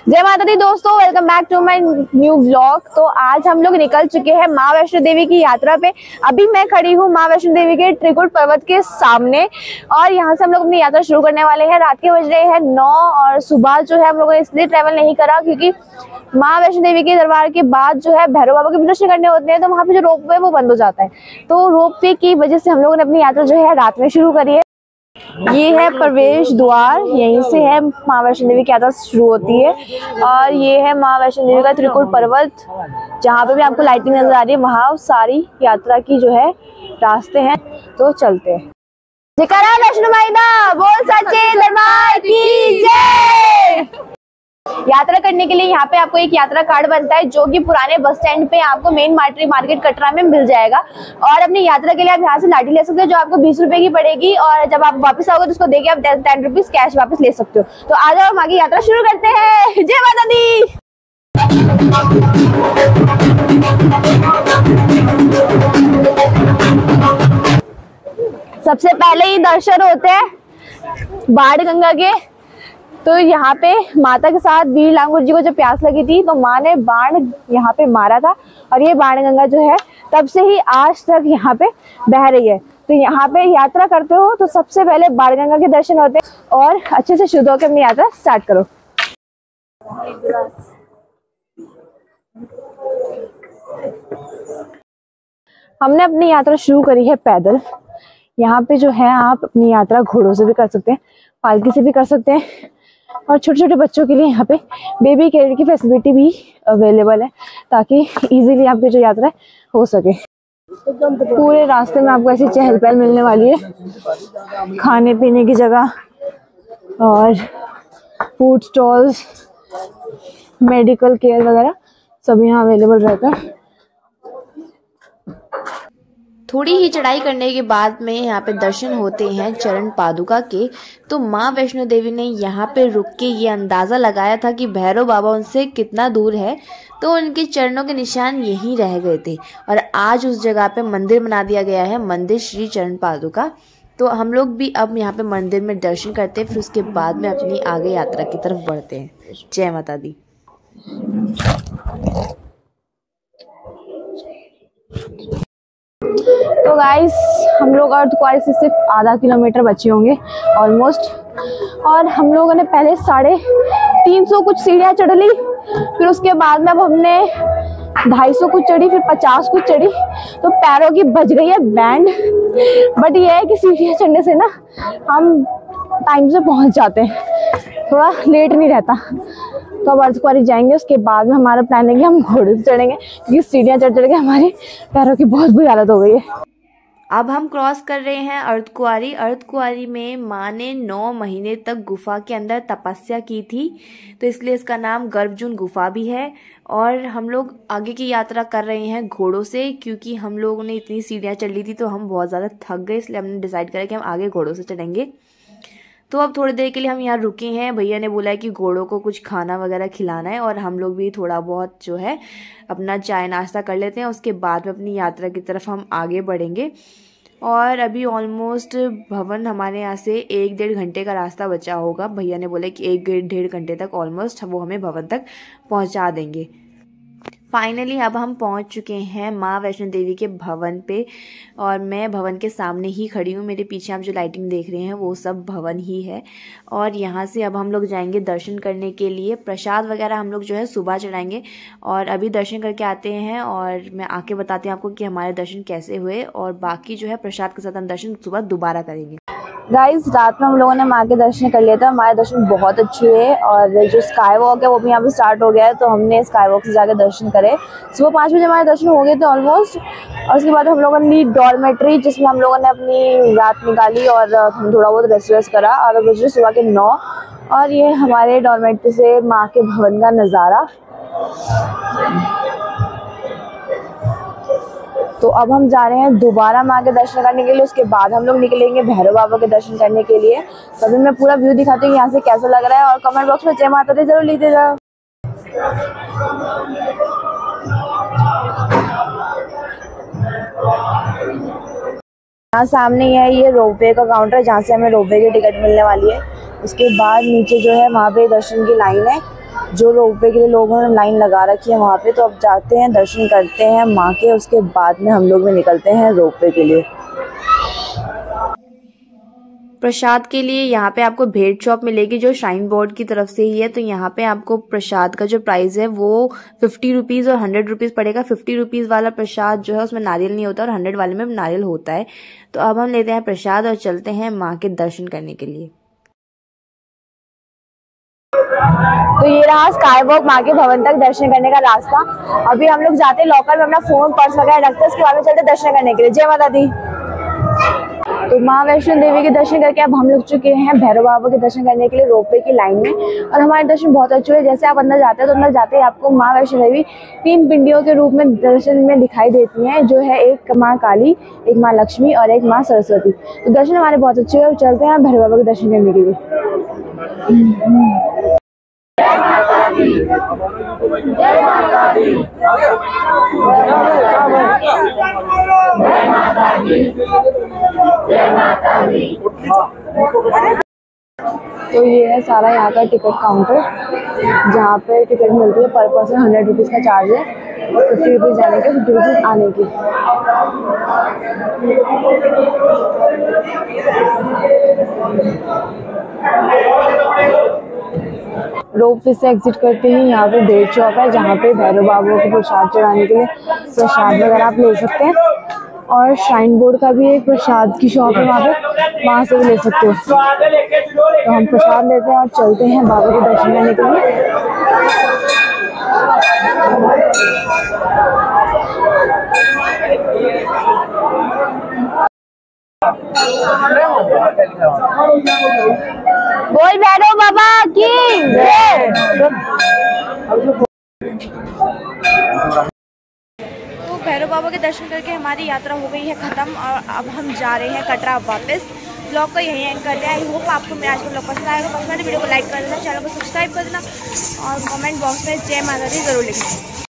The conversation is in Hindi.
जय माता दी दोस्तों welcome back to my new vlog तो आज हम लोग निकल चुके हैं माँ वैष्णो देवी की यात्रा पे। अभी मैं खड़ी हूँ माँ वैष्णो देवी के त्रिकुट पर्वत के सामने और यहाँ से हम लोग अपनी यात्रा शुरू करने वाले हैं। रात के बज रहे हैं नौ और सुबह जो है हम लोगों ने इसलिए ट्रेवल नहीं करा क्योंकि माँ वैष्णो देवी के दरबार के बाद जो है भैरव बाबा के दर्शन करने होते हैं तो वहाँ पे जो रोप वे, वो बंद हो जाता है। तो रोप वे की वजह से हम लोगों ने अपनी यात्रा जो है रात में शुरू करी है। ये है प्रवेश द्वार, यहीं से है माँ वैष्णो देवी की यात्रा शुरू होती है। और ये है माँ वैष्णो देवी का त्रिकुट पर्वत, जहाँ पे भी आपको लाइटिंग नज़र आ रही है, वहाँ सारी यात्रा की जो है रास्ते हैं। तो चलते हैं। जयकारा वैष्णो माई बोल सचे दरबार यात्रा करने के लिए यहाँ पे आपको एक यात्रा कार्ड बनता है, जो कि पुराने बस स्टैंड पे आपको मेन मार्टरी मार्केट कटरा में मिल जाएगा। और अपनी यात्रा के लिए आप यहाँ से लाठी ले सकते हो, जो आपको बीस रुपए की पड़ेगी, और जब आप वापस आओगे तो उसको देके आप टेन रुपीज़ कैश वापस ले सकते हो। तो आ जाओ, हम आगे यात्रा शुरू करते हैं। जय माता दी! सबसे पहले ही दर्शन होते हैं बाढ़ गंगा के। तो यहाँ पे माता के साथ वीर लांगुर जी को जब प्यास लगी थी तो माँ ने बाण यहाँ पे मारा था और ये बाण गंगा जो है, तब से ही आज तक यहाँ पे बह रही है। तो यहाँ पे यात्रा करते हो तो सबसे पहले बाण गंगा के दर्शन होते हैं और अच्छे से शुद्ध होकर अपनी यात्रा स्टार्ट करो। हमने अपनी यात्रा शुरू करी है पैदल। यहाँ पे जो है, आप अपनी यात्रा घोड़ों से भी कर सकते हैं, पालकी से भी कर सकते हैं और छोटे छोटे बच्चों के लिए यहाँ पे बेबी केयर की फैसिलिटी भी अवेलेबल है, ताकि इजीली आपकी जो यात्रा हो सके। पूरे रास्ते में आपको ऐसी चहल पहल मिलने वाली है। खाने पीने की जगह और फ़ूड स्टॉल्स मेडिकल केयर वगैरह सब यहाँ अवेलेबल रहता है। थोड़ी ही चढ़ाई करने के बाद में यहाँ पे दर्शन होते हैं चरण पादुका के। तो माँ वैष्णो देवी ने यहाँ पे रुक के ये अंदाज़ा लगाया था कि भैरव बाबा उनसे कितना दूर है तो उनके चरणों के निशान यहीं रह गए थे। और आज उस जगह पे मंदिर बना दिया गया है, मंदिर श्री चरण पादुका। तो हम लोग भी अब यहाँ पे मंदिर में दर्शन करते हैं, फिर उसके बाद में अपनी आगे यात्रा की तरफ़ बढ़ते हैं। जय माता दी। तो गाइस हम लोग अर्ध कुआरी से सिर्फ़ आधा किलोमीटर बचे होंगे ऑलमोस्ट और हम लोगों ने पहले साढ़े तीन सौ कुछ सीढ़ियाँ चढ़ ली, फिर उसके बाद में अब हमने ढाई सौ कुछ चढ़ी, फिर पचास कुछ चढ़ी तो पैरों की बज गई है बैंड बट ये है कि सीढ़ियाँ चढ़ने से ना, हम टाइम से पहुँच जाते हैं। थोड़ा लेट नहीं रहता। तो अब अर्धकुआरी जाएँगे, उसके बाद में हमारा प्लान है कि हम घोड़े से चढ़ेंगे, क्योंकि सीढ़ियाँ चढ़ चढ़ के हमारे पैरों की बहुत बुरी हालत हो गई है। अब हम क्रॉस कर रहे हैं अर्धकुआरी अर्धकुआरी में माँ ने नौ महीने तक गुफा के अंदर तपस्या की थी तो इसलिए इसका नाम गर्भजून गुफा भी है। और हम लोग आगे की यात्रा कर रहे हैं घोड़ों से, क्योंकि हम लोगों ने इतनी सीढ़ियाँ चढ़ ली थी तो हम बहुत ज़्यादा थक गए, इसलिए हमने डिसाइड करा कि हम आगे घोड़ों से चढ़ेंगे। तो अब थोड़ी देर के लिए हम यहाँ रुके हैं। भैया ने बोला है कि घोड़ों को कुछ खाना वगैरह खिलाना है और हम लोग भी थोड़ा बहुत जो है अपना चाय नाश्ता कर लेते हैं। उसके बाद में अपनी यात्रा की तरफ़ हम आगे बढ़ेंगे। और अभी ऑलमोस्ट भवन हमारे यहाँ से एक डेढ़ घंटे का रास्ता बचा होगा। भैया ने बोला कि एक डेढ़ घंटे तक ऑलमोस्ट वो हमें भवन तक पहुँचा देंगे। फाइनली अब हम पहुँच चुके हैं माँ वैष्णो देवी के भवन पे और मैं भवन के सामने ही खड़ी हूँ। मेरे पीछे आप जो लाइटिंग देख रहे हैं, वो सब भवन ही है। और यहाँ से अब हम लोग जाएँगे दर्शन करने के लिए। प्रसाद वगैरह हम लोग जो है सुबह चढ़ाएँगे और अभी दर्शन करके आते हैं और मैं आके बताती हूँ आपको कि हमारे दर्शन कैसे हुए और बाकी जो है प्रसाद के साथ हम दर्शन सुबह दोबारा करेंगे। गाइस रात में हम लोगों ने माँ के दर्शन कर लिया था हमारे दर्शन बहुत अच्छे हुए और जो स्काई वॉक है, वो भी यहाँ पे स्टार्ट हो गया है तो हमने स्काई वॉक से जाकर दर्शन करे। सुबह पाँच बजे हमारे दर्शन हो गए थे ऑलमोस्ट और उसके बाद हम लोगों ने ली डॉर्मेट्री जिसमें हम लोगों ने अपनी रात निकाली और हम थोड़ा बहुत रेस्ट वेस्ट करा और बजे सुबह के नौ और ये हमारे डॉर्मेट्री से माँ के भवन का नज़ारा। तो अब हम जा रहे हैं दोबारा माँ के दर्शन करने के लिए। उसके बाद हम लोग निकलेंगे भैरव बाबा के दर्शन करने के लिए। तभी मैं पूरा व्यू दिखाती हूँ, यहाँ से कैसा लग रहा है और कमेंट बॉक्स में जय माता दी ज़रूर जाओ यहाँ सामने है ये रोपवे का काउंटर जहाँ से हमें रोपवे की टिकट मिलने वाली है। उसके बाद नीचे जो है, वहाँ पे दर्शन की लाइन है। जो रोपवे के लिए लोगों ने लाइन लगा रखी है वहाँ पे तो अब जाते हैं, दर्शन करते हैं, माँ के, उसके बाद में हम लोग भी निकलते हैं रोपवे के लिए। प्रसाद के लिए यहाँ पे आपको भेंट शॉप मिलेगी, जो श्राइन बोर्ड की तरफ़ से ही है तो यहाँ पे आपको प्रसाद का जो प्राइस है, वो फिफ्टी रुपीज़ और हंड्रेड रुपीज़ पड़ेगा। फिफ्टी रुपीज़ वाला प्रसाद जो है, उसमें नारियल नहीं होता और हंड्रेड वाले में नारियल होता है। तो अब हम लेते हैं प्रसाद और चलते हैं माँ के दर्शन करने के लिए। तो ये रहा स्काई वॉक माँ के भवन तक दर्शन करने का रास्ता। अभी हम लोग जाते हैं लॉकर में, अपना फ़ोन पर्स वगैरह रखते हैं, उसके बाद में चलते दर्शन करने के लिए। जय माता दी। तो माँ वैष्णो देवी के दर्शन करके अब हम लोग चुके हैं भैरव बाबा के दर्शन करने के लिए रोपवे की लाइन में। और हमारे दर्शन बहुत अच्छे हुए, जैसे आप अंदर जाते हैं तो अंदर जाते ही आपको माँ वैष्णो देवी तीन पिंडियों के रूप में दर्शन में दिखाई देती हैं, जो है एक माँ काली, एक माँ लक्ष्मी और एक माँ सरस्वती। तो दर्शन हमारे बहुत अच्छे हुए चलते हैं भैरव बाबा के दर्शन करने के लिए। तो ये है सारा यहाँ का टिकट काउंटर, जहाँ पे टिकट मिलती है पर पर्सन हंड्रेड रुपीज़ का चार्ज है फिफ्टी रुपीज़ जाने के फिफ्टी रुपीज़ आने की। रोप से एग्जिट करते ही। यहाँ पे डेट चौक है जहाँ पे भैरव बाबू को प्रसाद चढ़ाने के लिए प्रसाद वगैरह आप ले सकते हैं। और श्राइन बोर्ड का भी एक प्रसाद की शॉप है वहाँ पे। वहाँ से भी ले सकते हो। तो हम प्रसाद लेते हैं और चलते हैं बाबा के दर्शन करने के लिए। बोल भैरव बाबा, की? तो भैरव बाबा के दर्शन करके हमारी यात्रा हो गई है ख़त्म, और अब हम जा रहे हैं कटरा वापस। ब्लॉग को यहीं एंड कर दिया आई होप आपको मेरा आज का ब्लॉग पसंद आएगा पसंद आए वीडियो को लाइक कर देना, चैनल को सब्सक्राइब कर देना, और कमेंट बॉक्स में जय माता दी ज़रूर लिखना।